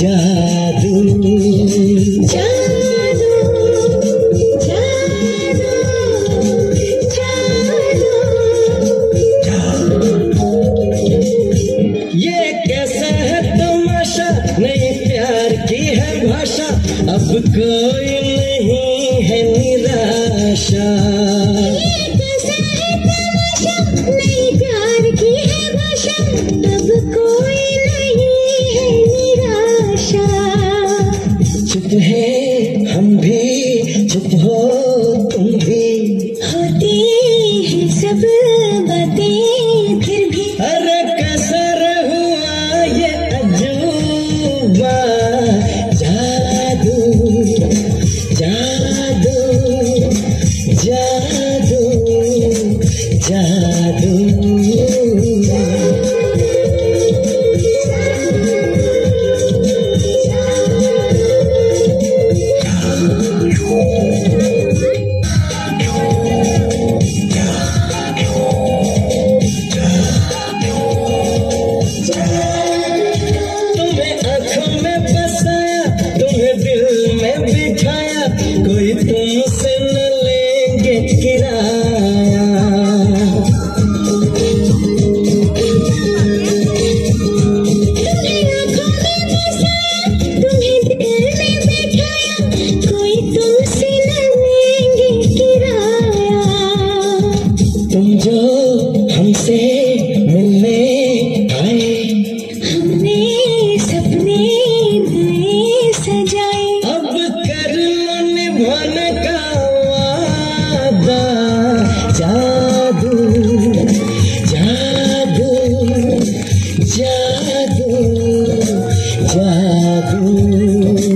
जादू जादू। है नई प्यार की है भाषा। अब कोई नहीं है निराशा। नई प्यार की है भाषा। अब कोई तुम भी होती है सब बातें फिर भी अरे हुआ ये अजूबा। जादू जादू जादू। जादू जादू जादू